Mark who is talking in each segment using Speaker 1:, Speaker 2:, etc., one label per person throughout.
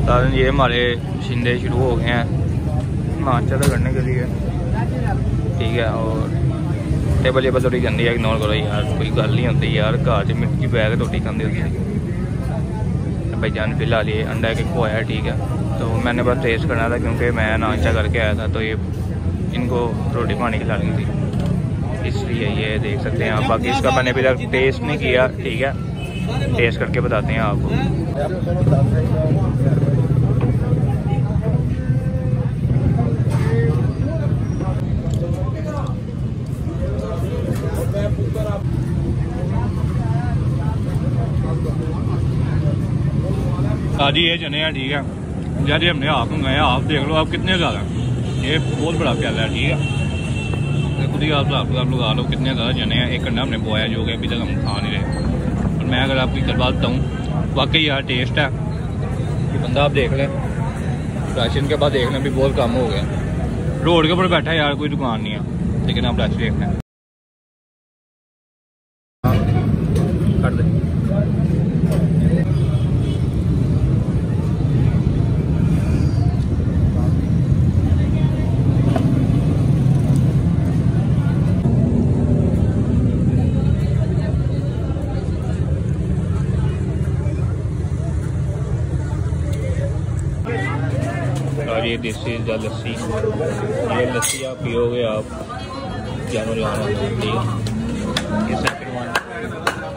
Speaker 1: साधन ये हमारे शिंदे शुरू हो गए हैं। नाश्ता तो करने के लिए। ठीक है, और टेबल ये थोड़ी गंदी है, इग्नोर करो यार, कोई गल नहीं होती यार, घर च मिट्टी बैग रोटी खाते होती है भाई जान फ़िलहाल ये अंडा के खोया, ठीक है। तो मैंने बस टेस्ट करना था, क्योंकि मैं नाश्ता करके आया था तो ये इनको रोटी पानी खिलानी थी इसलिए ये देख सकते हैं आप। बाकी इसका मैंने अभी तक टेस्ट नहीं किया, ठीक है? टेस्ट करके बताते हैं आपको।
Speaker 2: ताजी ये चने हैं, ठीक है? जैसे हमने हाफ़ मंगाए हाफ़ देख लो, आप कितने ज़्यादा ये बहुत बड़ा प्याला है ठीक है? खुद ही आप आप लगा लो कितने ज़्यादा जने हैं। एक अंडा हमने बोया जो कि अभी तक हम खा नहीं रहे। और मैं अगर आपकी करवा देता हूँ वाकई यार टेस्ट है। ये बंदा आप देख लें। राशन के बाद देख लें भी बहुत कम हो गया। रोड के ऊपर बैठा यार कोई दुकान नहीं है। लेकिन आप राशन देख लें और ये दिस इज़ लस्सी। ये लस्सी आप पियोगे, आप जानवर ये सब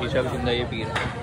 Speaker 2: ये सब ज़िंदा ये पी रहे है?